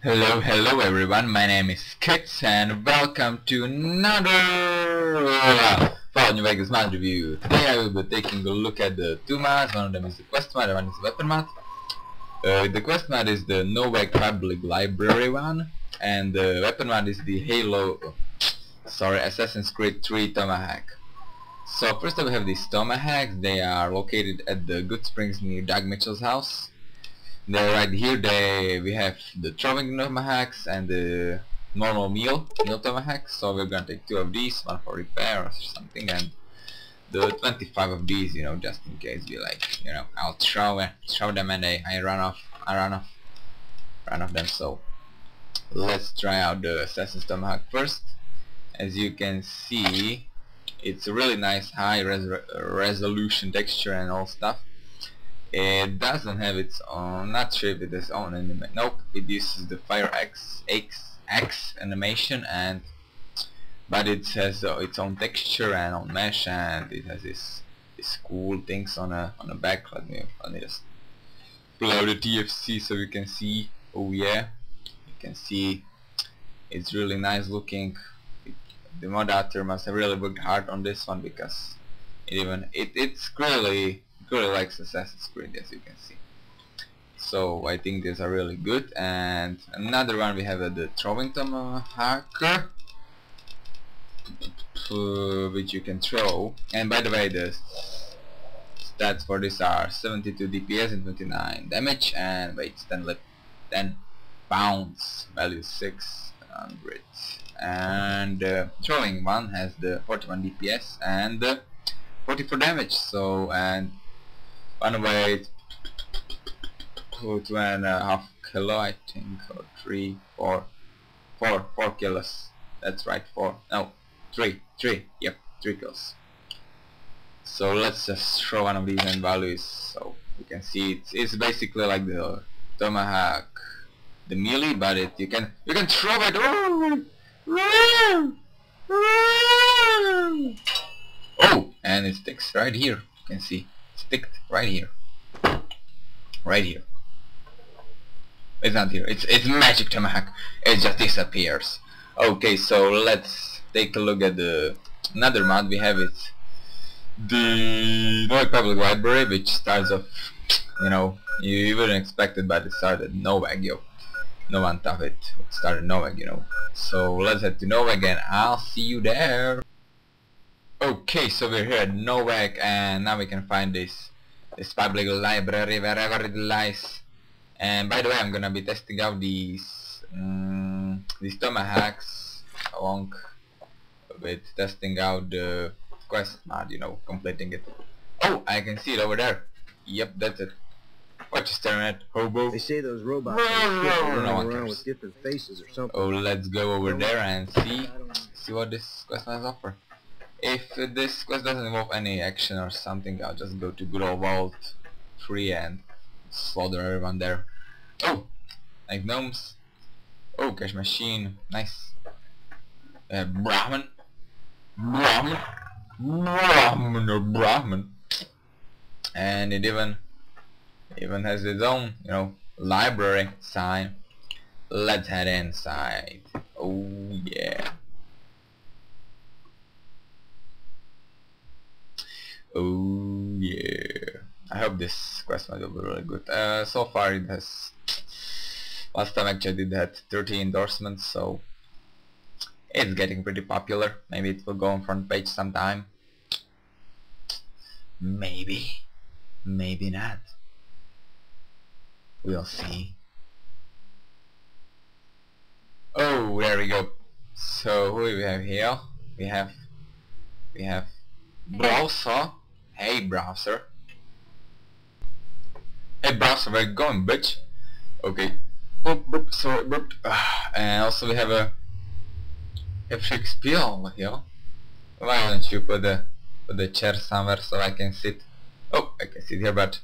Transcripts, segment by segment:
Hello, hello everyone, my name is Kix and welcome to another Fallout New Vegas mod review. Today I will be taking a look at the two mods, one of them is the quest mod and one is the weapon mod. Uh, the quest mod is the Novac Public Library one and the weapon mod is the Halo, sorry, Assassin's Creed 3 Tomahawk. So first up we have these Tomahawks, they are located at the Goodsprings near Doc Mitchell's house. Right here. They we have the throwing tomahawks and the normal meal meal. So we're gonna take two of these, one for repair or something, and the 25 of these, you know, just in case we like, you know, I'll throw throw them and I, I run off, I run off, run off them. So let's try out the Assassin's Tomahawk first. As you can see, it's a really nice high res resolution texture and all stuff it doesn't have its own not sure if it has own animation nope it uses the fire X X X animation and but it has uh, its own texture and own mesh and it has this this cool things on a on a back let me let me just pull out the TFC so you can see oh yeah you can see it's really nice looking. The moderator must have really worked hard on this one because it even it it's really really likes Assassin's Creed as you can see. So I think these are really good. And another one we have uh, the throwing hacker uh, which you can throw. And by the way the stats for this are 72 DPS and 29 damage and weight 10 lip 10 pounds value 600 and uh, throwing one has the 41 DPS and uh, 44 damage so and one weight two, two and a half kilo I think or three four four four kilos that's right four no three three yep three kilos so let's just throw one of these in values so you can see it's, it's basically like the tomahawk the melee but it you can you can throw it. Oh and it sticks right here you can see sticked right here. Right here. It's not here. It's it's magic tomahawk. It just disappears. Okay, so let's take a look at the another mod we have. It's the Novac Public Library, which starts off, you know, you wouldn't expect it, but it started Novac, yo. No one thought it started Novac, you know. So let's head to Novac, and I'll see you there. Okay, so we're here at Novac and now we can find this this public library wherever it lies. And by the way, I'm gonna be testing out these um, these tomahawks along with testing out the quest mod, you know, completing it. Oh, I can see it over there. Yep, that's it. What you staring at, hobo? They say those robots are no around with different faces or something. Oh, let's go over there and see see what this quest has offer. If this quest doesn't involve any action or something, I'll just go to Grow Vault 3 and slaughter everyone there. Oh! Like gnomes. Oh, cash machine. Nice. Uh, Brahmin. Brahmin. Brahmin or Brahmin. And it even even has its own, you know, library sign. Let's head inside. Oh yeah. Oh yeah. I hope this quest will be really good. Uh, so far it has last time actually did had 30 endorsements so it's getting pretty popular. Maybe it will go on front page sometime. Maybe. Maybe not. We'll see. Oh, there we go. So who do we have here? We have we have browser Hey browser. Hey browser, where you going bitch? Okay. Boop, boop, sorry, boop. Uh, and also we have a Shakespeare over here. Why don't you put the put the chair somewhere so I can sit? Oh, I can sit here, but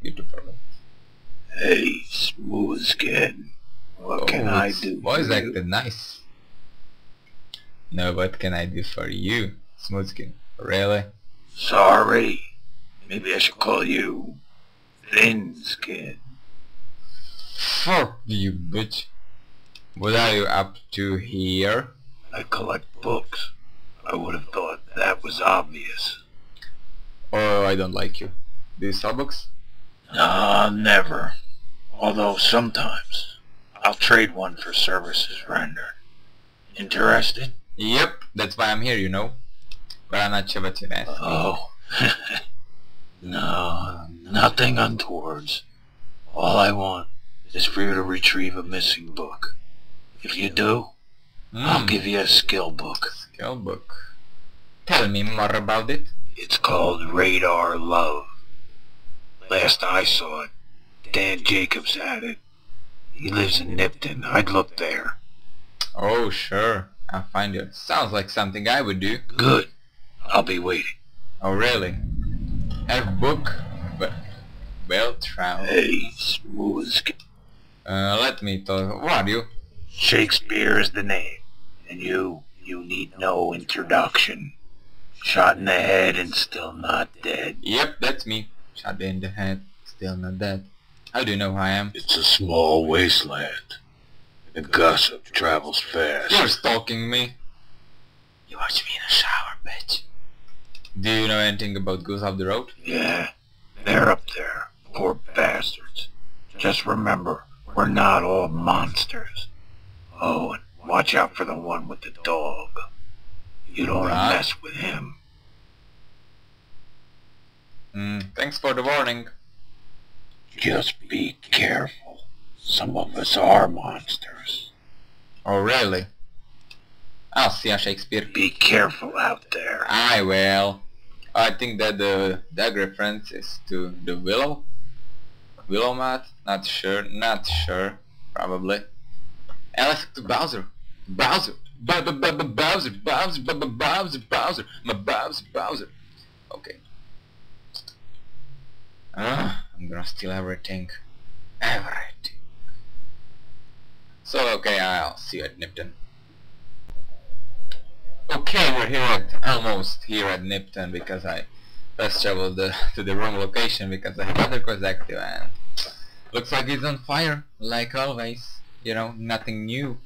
you beautiful. Hey, smooth skin. What oh, can I do? Voice acted nice. No, what can I do for you, smooth skin? Really? Sorry. Maybe I should call you Thin Skin. Fuck you, bitch. What are you up to here? I collect books. I would have thought that was obvious. Oh, I don't like you. Do you sell books? Nah, never. Although sometimes I'll trade one for services rendered. Interested? Yep, that's why I'm here, you know. But I'm not sure what you're asking. Oh. no, nothing untowards. All I want is for you to retrieve a missing book. If you do, I'll Hmm, give you a skill book. skill book. Tell me more about it. It's called Radar Love. Last I saw it, Dan Jacobs had it. He lives in Nipton. I'd look there. Oh, sure. I'll find you. Sounds like something I would do. Good. I'll be waiting. Oh, really? Have book, but well traveled. Hey, smooth skin. Uh, let me talk. What are you? Shakespeare is the name. And you, you need no introduction. Shot in the head and still not dead. Yep, that's me. Shot in the head, still not dead. How do you know who I am? It's a small wasteland. And gossip travels fast. You're stalking me. You watch me in the shower, bitch. Do you know anything about Goose Up the Road? Yeah, they're up there. Poor bastards. Just remember, we're not all monsters. Oh, and watch out for the one with the dog. You don't want to mess with him. Mm, thanks for the warning. Just be careful. Some of us are monsters. Oh, really? I'll see you, Shakespeare. Be careful out there. I will. I think that the that reference is to the willow. Willow mat? Not sure. Not sure. Probably. Let's to Bowser. Bowser. Bowser. Bowser. Ba Bowser. Bowser. My Bowser. Bowser. Okay. Ah, I'm gonna steal everything. Everything. So okay, I'll see you at Nipton. Okay, we're here at almost here at Nipton because I first traveled the, to the wrong location because I have other quest active and looks like it's on fire like always. You know, nothing new.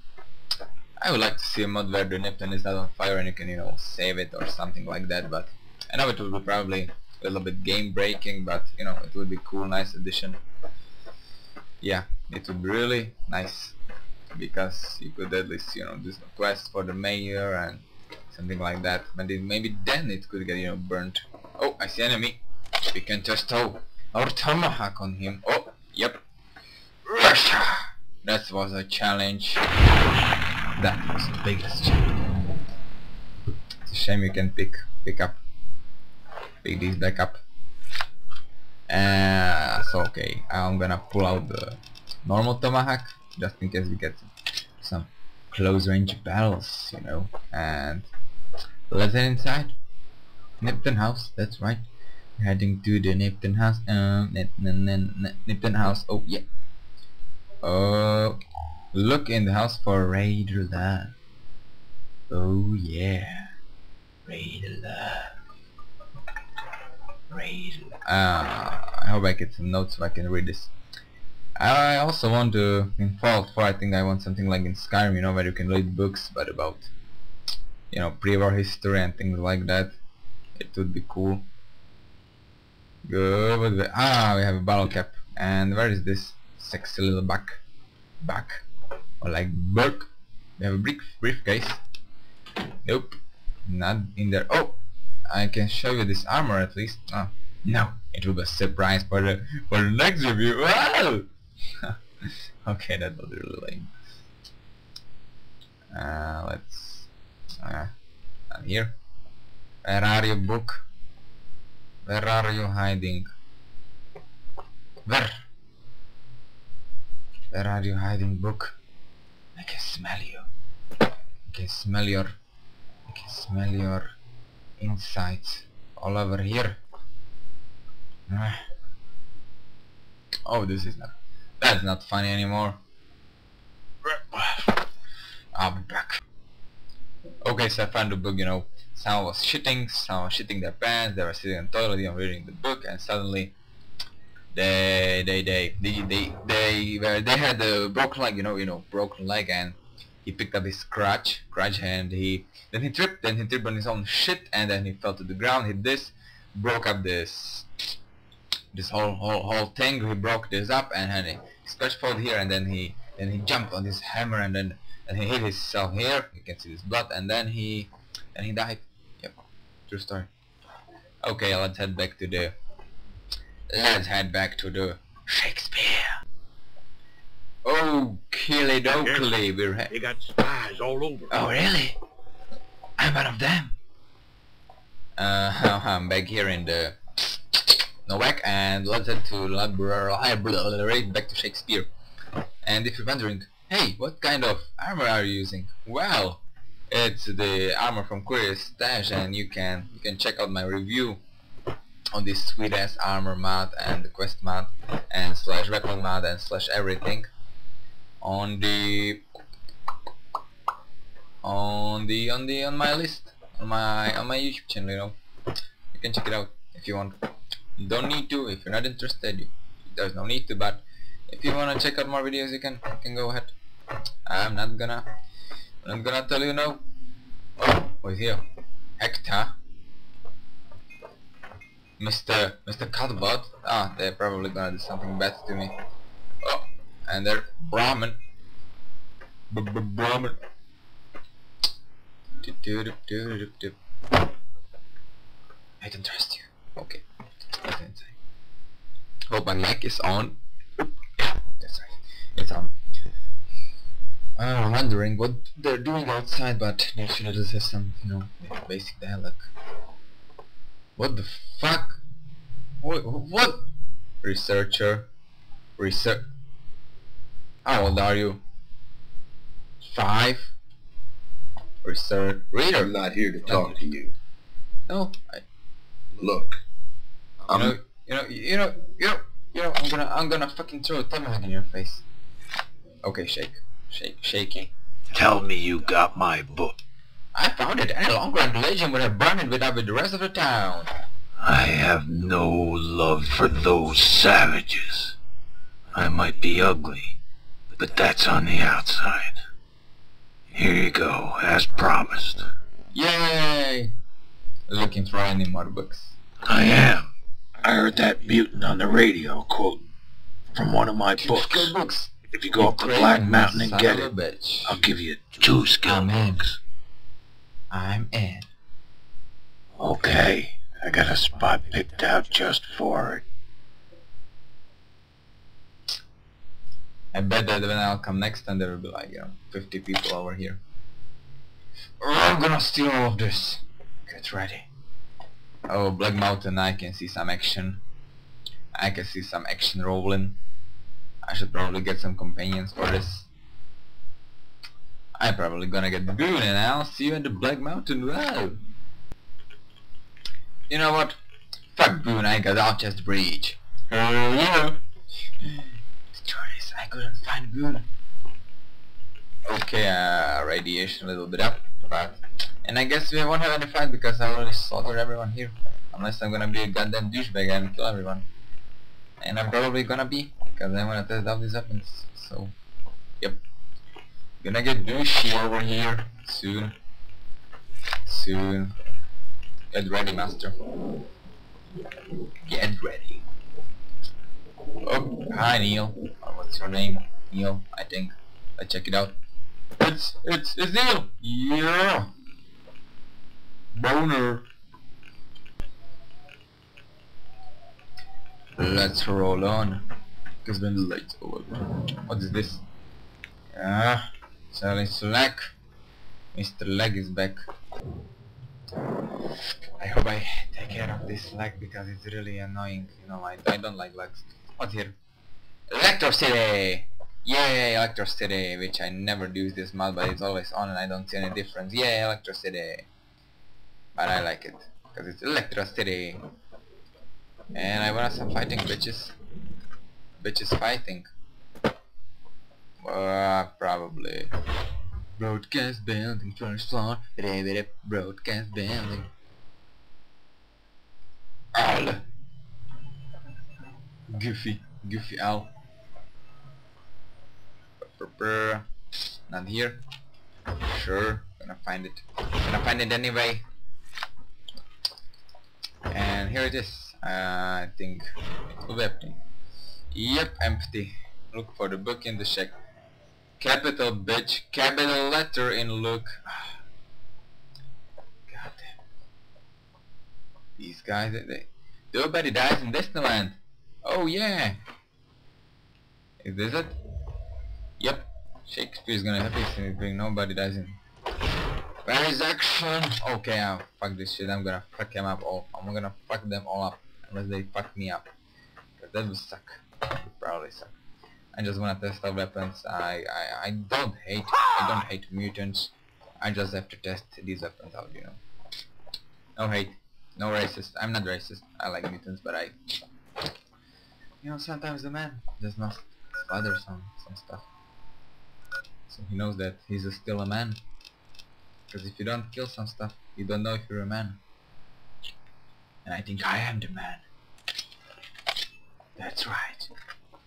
I would like to see a mod where the Nipton is not on fire and you can, you know, save it or something like that, but I know it would be probably a little bit game breaking, but you know, it would be cool, nice addition. Yeah, it would be really nice because you could at least, you know, do some quests for the mayor and something like that. Maybe, maybe then it could get, you know, burnt. Oh, I see enemy. We can just throw our tomahawk on him. Oh, yep. Russia! That was a challenge. That was the biggest challenge. It's a shame you can pick pick up pick these back up. Uh, so okay, I'm gonna pull out the normal tomahawk just in case we get some close range battles, you know, and let's head inside. Nipton House, that's right. Heading to the Nipton House. Nip, Nipton House. Oh yeah. Oh, look in the house for Raider Love. Oh yeah, Raider Love. Raider. Ah, I hope I get some notes so I can read this. I also want to, in Fallout 4, I think I want something like in Skyrim, you know, where you can read books, but about, you know, pre-war history and things like that. It would be cool. Good. Ah, we have a battle cap. And where is this sexy little back? Back? Or like Burke? We have a brief briefcase. Nope. Not in there. Oh! I can show you this armor at least. Oh, no. It will be a surprise for the for the next review. Wow! okay, that was really lame. Uh, let's uh, not here. Where are you, book? Where are you hiding? Where? Where are you hiding, book? I can smell you. I can smell your. I can smell your insides all over here. Ah. Oh, this is not. That's not funny anymore. I'll be back. Okay, so I found the book, you know. Someone was shitting, someone was shitting their pants, they were sitting on the toilet, know, reading the book, and suddenly they they they they they they, were, they had a broken leg, you know, you know, broken leg, and he picked up his crutch, crutch, and he then he tripped, then he tripped on his own shit, and then he fell to the ground, hit this, broke up this this whole whole whole thing. He broke this up, and then he scratch fall here, and then he then he jumped on this hammer, and then and he hit himself here. You can see this blood, and then he and he died. Yep, true story. Okay, let's head back to the let's head back to the Shakespeare. Oh, killy dokily, we're he- They got spies all over. Oh, really? I'm one of them. Uh, I'm back here in the Novac, and let's head to library, back to Shakespeare. And if you're wondering, hey, what kind of armor are you using? Well, it's the armor from Curious Stash, and you can you can check out my review on this sweet ass armor mod and the quest mod and slash weapon mod and slash everything on the on the on the on my list on my on my YouTube channel you know. You can check it out if you want don't need to if you're not interested there's no need to but if you wanna check out more videos you can you can go ahead I'm not gonna I'm not gonna tell you no oh who's here Hector Mr. Mr. Cuthbert ah they're probably gonna do something bad to me oh and they're Brahmin B -b Brahmin. I don't trust you. Okay. Let's inside. Hope my mic is on. That's right. It's on. I'm wondering what they're doing outside, but just some, you know, basic dialogue. What the fuck? What? What? Researcher. Research. How old are you? Five? Research. Reader. I'm not here to talk to you. No, I, Look, you I'm know, you know, you know, you know, you know, I'm gonna, I'm gonna fucking throw a tomahawk in your face. Okay, shake, shake, shaking. tell me you got my book. I found it. Any longer, and the Legion would have burned it without with the rest of the town. I have no love for those savages. I might be ugly, but that's on the outside. Here you go, as promised. Yay! Looking for any more books. I am. I heard that mutant on the radio quoting from one of my books. Good books. If you go up the Black Mountain and get it, bitch. I'll give you two skill I'm in. books. I'm in. Okay, I got a spot picked out just for it. I bet that when I'll come next time there will be like, you know, 50 people over here. I'm gonna steal all of this. Get ready. Oh, Black Mountain, I can see some action. I can see some action rolling. I should probably get some companions for this. I'm probably gonna get Boone and I'll see you at the Black Mountain Wow. You know what? Fuck Boone, I got AlChestBreach. Hell yeah. The truth is, I couldn't find Boone. Okay, uh, radiation a little bit up, but... And I guess we won't have any fight because I already slaughtered everyone here. Unless I'm gonna be a goddamn douchebag and kill everyone. And I'm probably gonna be, because I'm gonna test out these weapons. So, yep. Gonna get douchey over here soon. Soon. Get ready, master. Get ready. Oh, hi Neil. Or what's your name? Neil, I think. Let's check it out. It's it's it's Neil. Yeah. Boner. Let's roll on. It's been late. Oh, what is this? Ah, Charlie Slack. Mr. Leg is back. I hope I take care of this lag because it's really annoying. You know, I, I don't like lags. What's here? Electricity! Yay, electricity! Which I never use this mod, but it's always on and I don't see any difference. Yay, electricity! But I like it because it's electricity. And I want some fighting bitches. Bitches fighting. Uh, probably. Broadcast building, first floor. Broadcast building. Owl. Goofy, goofy owl. Not here. Sure, gonna find it. Gonna find it anyway. Here it is. Uh, I think empty. Yep, empty. Look for the book in the shack. Capital bitch, capital letter in look. God damn. These guys, they, nobody dies in Disneyland. Oh yeah. Is this it? Yep. Shakespeare's gonna happy sleeping. Nobody dies in. Where is action? Okay, uh, fuck this shit. I'm gonna fuck them up all. I'm gonna fuck them all up unless they fuck me up. Cause that would suck. Probably suck. I just wanna test out weapons. I, I I don't hate I don't hate mutants. I just have to test these weapons out, you know. No hate. No racist. I'm not racist. I like mutants, but I you know sometimes the man just must slaughter some some stuff. So he knows that he's still a man. Because if you don't kill some stuff, you don't know if you're a man. And I think I am the man. That's right.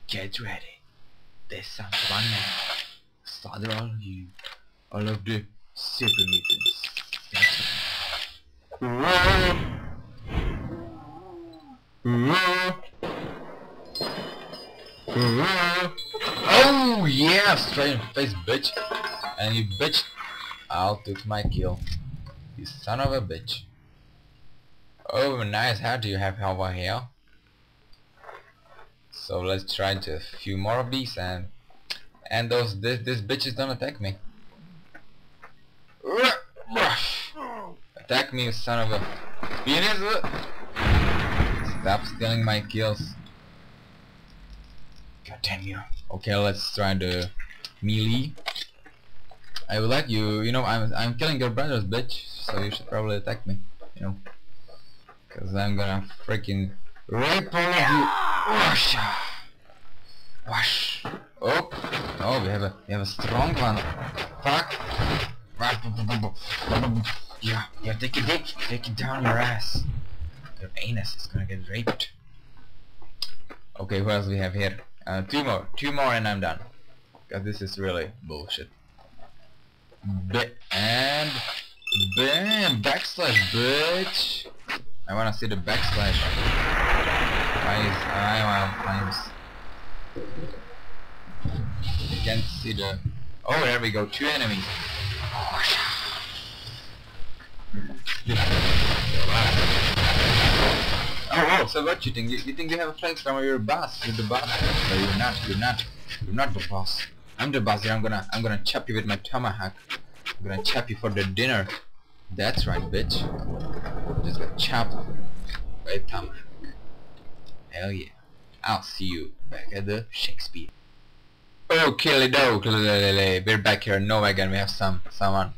Get ready. This sounds one man. Slaughter all of you. All of the super mutants. Oh yeah, straight in face bitch. And you bitch I'll took my kill. You son of a bitch. Oh nice, how do you have over here? So let's try a few more of these and and those this this bitches don't attack me. Attack me you son of a penis Stop stealing my kills. God damn you. Okay let's try the melee. I would like you, you know, I'm I'm killing your brothers, bitch. So you should probably attack me, you know, because I'm gonna freaking rape all of you. Wash, wash. Oh, oh, we have a we have a strong one. Fuck. Yeah, yeah, take it, dick, take it down your ass. Your anus is gonna get raped. Okay, what else we have here? Uh, two more, two more, and I'm done. Cause this is really bullshit. B and bam backslash bitch I wanna see the backslash Nice I times You can't see the Oh there we go two enemies Oh, oh, so what you think? You, you think you have a flamethrower? You're a boss. You're the boss. No, you're not. You're not. You're not the boss. I'm the boss here. I'm gonna I'm gonna chop you with my tomahawk. I'm gonna chop you for the dinner. That's right, bitch. Just got chopped by tomahawk. Hell yeah. I'll see you back at the Shakespeare. Oh, killy do, we're back here. No wagon. We have some someone,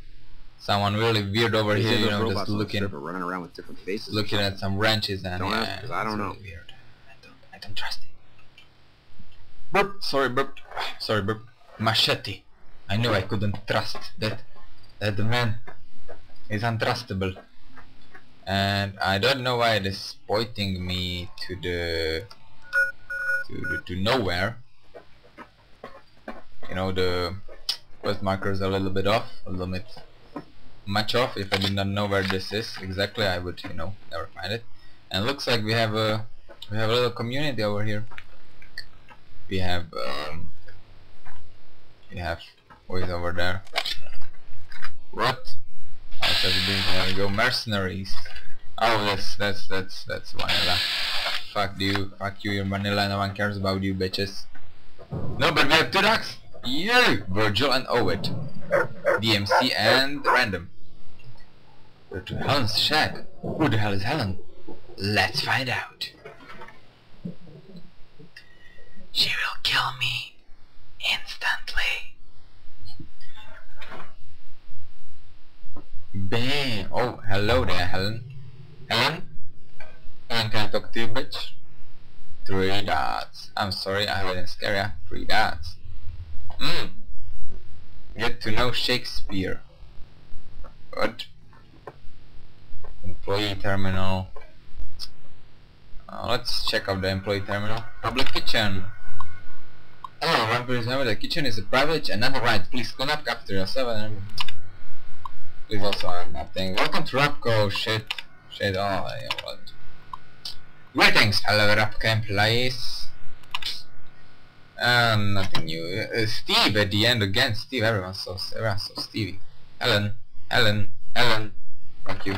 someone really weird over here. You know, just looking, running around with different faces. Looking at some wrenches and don't yeah, ask, I don't know. Really weird. I don't, I don't trust it. Burp. Sorry, burp. Sorry, burp. Machete. I knew I couldn't trust that that the man is untrustable. And I don't know why it is pointing me to the to the, to nowhere. You know the quest marker is a little bit off, a little bit much off. If I did not know where this is exactly, I would you know never find it. And looks like we have a we have a little community over here. We have um, we have boys over there. What? How's everything? There we go. Mercenaries. Oh, that's that's that's that's vanilla. Fuck you. Fuck you. You're vanilla. No one cares about you, bitches. No, but we have two dogs. Yeah, Virgil and Ovid. DMC and random. Go to Helen's shack. Who the hell is Helen? Let's find out. She will kill me instantly. Bam! Oh, hello there, Helen. Helen? Helen, can I talk to you, bitch? Three dots. I'm sorry, I haven't scare ya. Three dots. Hmm. Get to know Shakespeare. What? Employee terminal. Uh, let's check out the employee terminal. Public kitchen. Hello, remember the kitchen is a privilege and not a right. Please clean up after yourself and We've also have nothing. Welcome to Rapco, shit. Shit, oh, yeah, what? Greetings, fellow Rapco employees. Um, nothing new. Uh, Steve at the end again. Steve, everyone's so, everyone's so Stevie. Ellen, Ellen, Ellen. Fuck you.